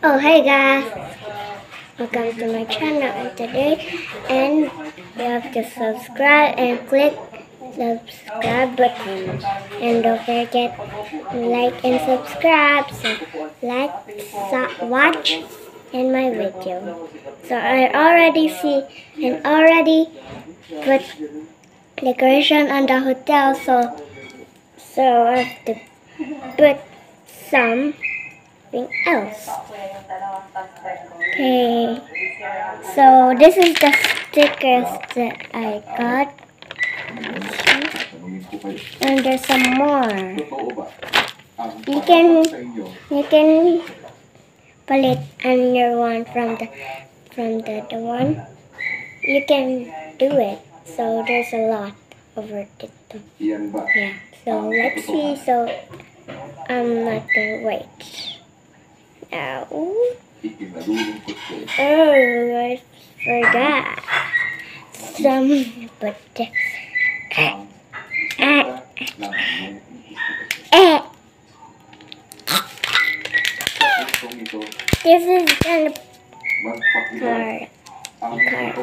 Oh, hey guys! Welcome to my channel. And today and you have to subscribe and click subscribe button. And don't forget like and subscribe. So like so, watch in my video. So I already see and already put decoration on the hotel. So so I have to put something else Okay, so this is the stickers that I got. And there's some more. You can you can pull it your one from the from the other one. You can do it. So there's a lot over it. Yeah. So let's see. So I'm not gonna wait. Now. Oh, I forgot. Some, but uh, uh, uh, this is kind of hard. Hard.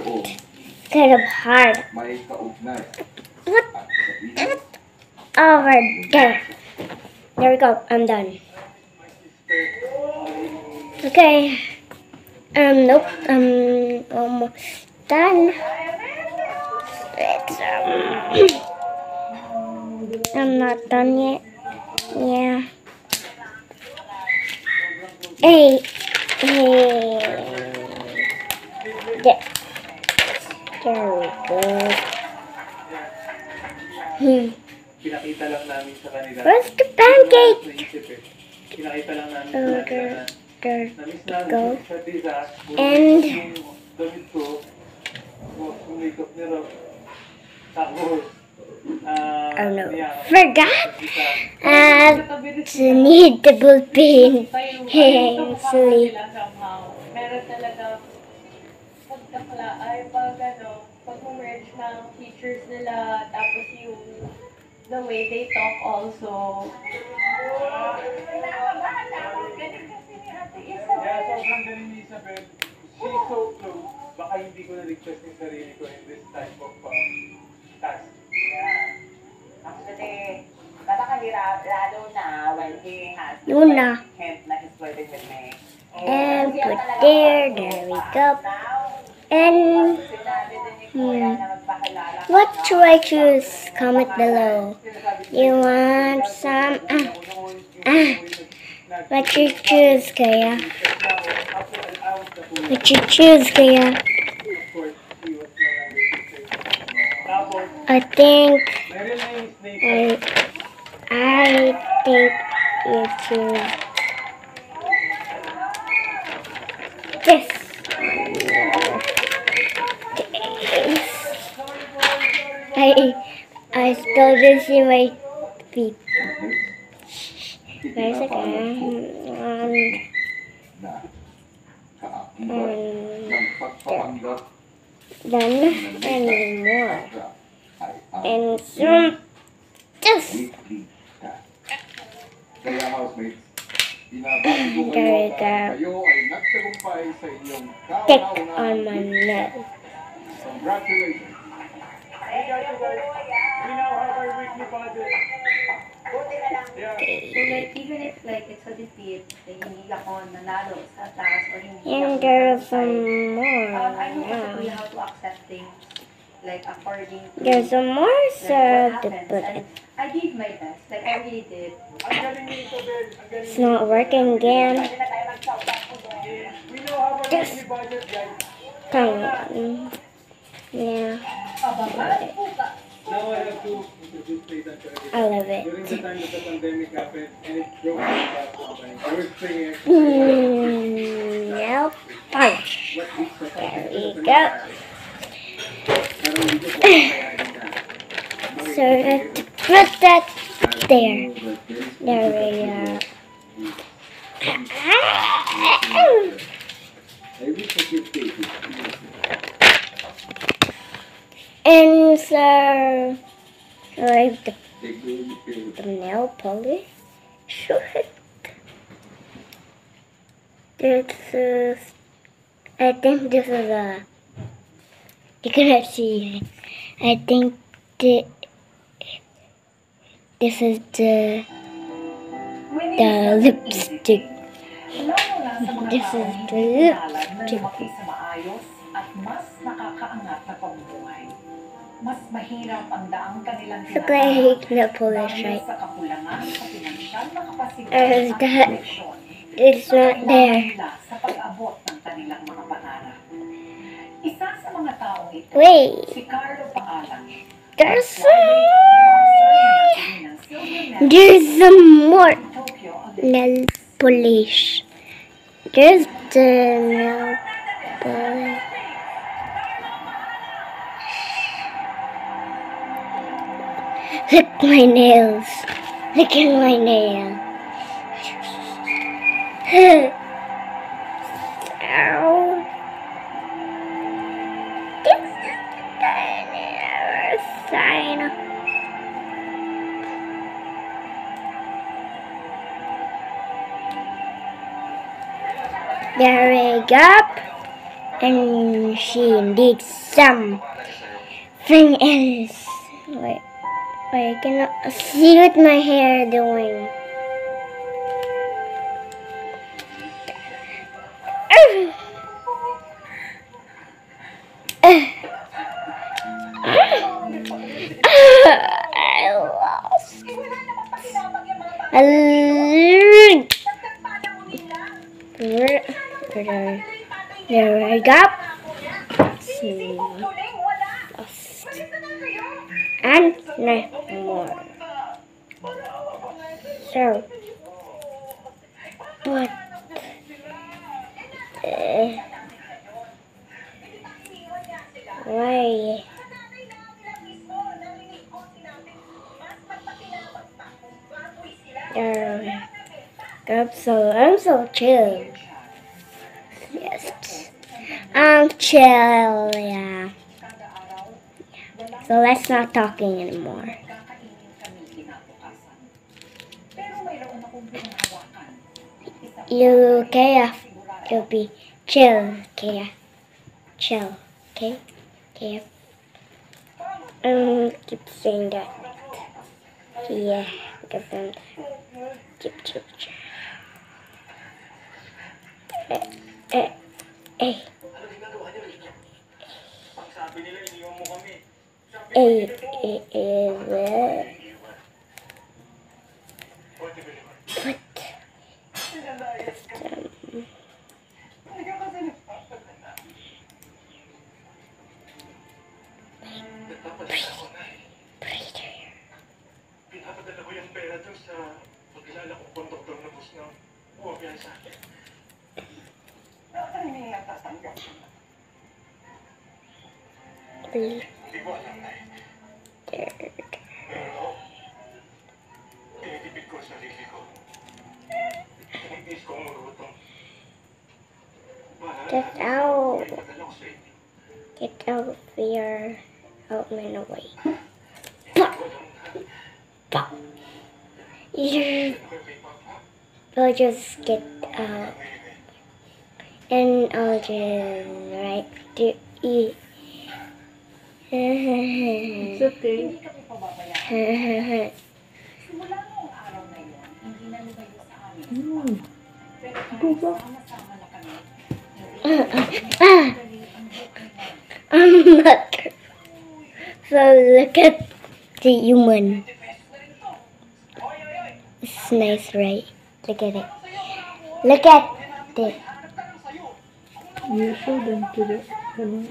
Kind of hard. What? Over there. There we go. I'm done. Okay. Um, nope. Um, almost done. It's, um, I'm not done yet. Yeah. Hey. Hey. There. There we go. Hmm. Pinakita lang namin sa kanila. Where's the pancake? Naisip namin Go. And- Oh no. Forgot. Uh, to need the. Actually. Meron talaga pagkakla, ay pag ano, pag merge ng features nila, tapos yung the way they talk also. Kaya sobrang galing ni Isabel. She's so close. Baka hindi ko na-request yung sarili ko in this type of um, task. Yeah. Actually, napakahirap lalo na when he has this Yun like, na. hint na he's flirting with me. And put there. There we go. And Sinabi din ni Kuya Hmm. na magpakilala ka, what no? should I choose? Comment below. You want some? Ah, ah. What you choose, Kaya? What you choose, Kaya? I think. I I think you choose this. I I still didn't see my feet. Where's it going? And, and then and more. And some just Kaya housemates, binabati ko There kayo go. kayo ay nagtagumpay sa inyong stick kauna-unahang on my neck. Congratulations! Hey guys, you guys, we now have our weekly budget. Yeah. Even if like it's a defeat, like, hindi ako nanalo sa or And there's some more. Um, I know now. how to accept things like according to There's some more it. I did my best. Like I really did. It's not working again. Guys. Come on. Yeah, Now I have to introduce Nathan to everyone. I love it. During the time that the pandemic happened and it broke my back company, I was saying Mm, nope. Punch. There we go. Pero hindi ko po kakayanin na. So let's put that there. There we go. I I take it. And so, like the, Take the the nail polish. Should This is, I think this is a, you cannot see it. I think the, this is the, the lipstick. This is the lipstick. Mas mahirap ang daang kanilang Look like he can pull this right. sa kakulangan sa pinansyal na kapasidad Uh, not there. sa pag-abot ng kanilang mga pangarap. Isa sa mga taong ito, Wait, si Carlo there's some, boxer na naging ng silver medal there's some more sa Tokyo Olympics. nail polish. There's the nail polish. Look my nails. Look at my nail. Ow. This is the sign. There we go. And she needs some thing else. Wait, I cannot see what my hair doing. I lost. I there, there, there I go. See, lost. And no more. So, what? Why? Uh, I'm so I'm so chill. Yes, I'm chill. Yeah. So let's not talking anymore. You Kaya, you'll be chill. Kaya, chill. Okay, Kaya. Um, keep saying that. Yeah, because I'm chip chip chip. Eh, eh, eh. Eh, eh, eh, what? Breathe. Pinapadala ko yung pera doon sa pagkilala kong konduktor na bus na buwabyan sa akin. Ano yung natatanggap? Breathe. Hindi ko alam na eh. There. Pero, tinitipid ko ang sarili ko. Tinitiis ko ang urutong. Para Get out. ipadala ko sa inyo. Get out of here. Out and away. Pop. You will just get uh, out. And I'll just right to eat. It's okay. Hindi kami pababayaan. Simula noong araw na yun, hindi na lumayo sa amin. Pero kahit sama-sama na kami, dali ang buhay na. I'm not. So look at the human. It's nice, right? Look at it. Look at it. You show them to the camera.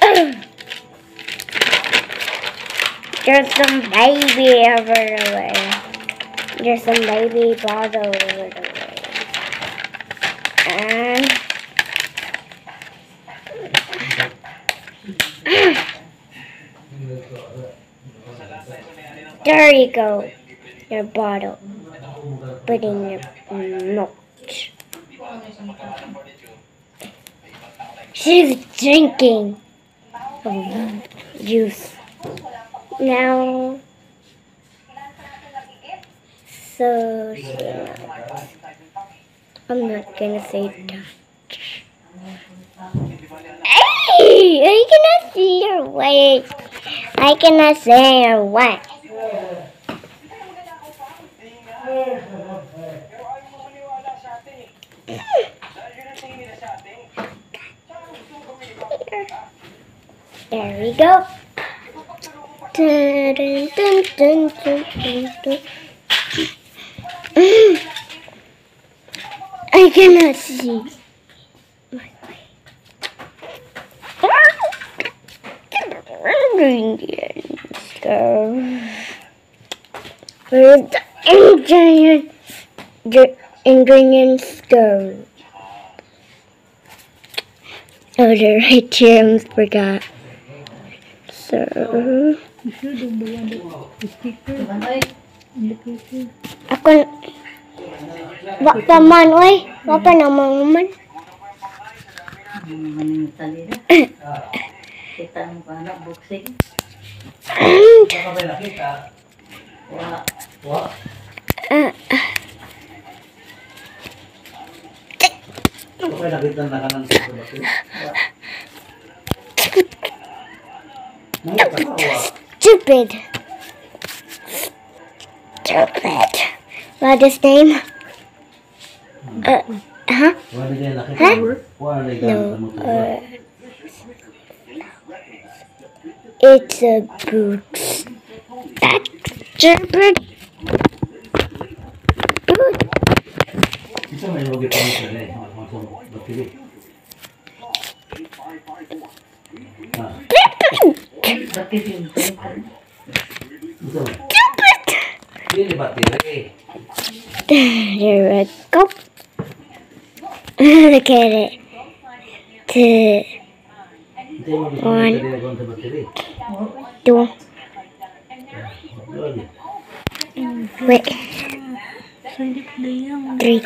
There's some baby over the way. There's some baby bottle over the way. And there you go. Your bottle. Put in your mouth. She's drinking. juice. Now, so I'm not gonna say touch. Hey, I cannot see your way. I cannot say your way. There we go dun, dun, dun, dun. I cannot see. my way. Ingredients. Where's the ingredients? The ingredients go. Oh, they're right here. I forgot. So, Ako, wapa man, oy. Wapa na mga man. Kita mo pa boxing. Wah, wah. Okay, nakita na ka. Stupid. Stupid. What is name? Uh, huh? Huh? No. Uh, it's a books. That's stupid. Boot. Isa may logi pa rin siya. Masang batili. Bakit yung temper? isa may. Stupid. Hindi batili. There we go. Look at it. Two, Hindi mo gusto One. mo dali sa batili. two, wait. Three.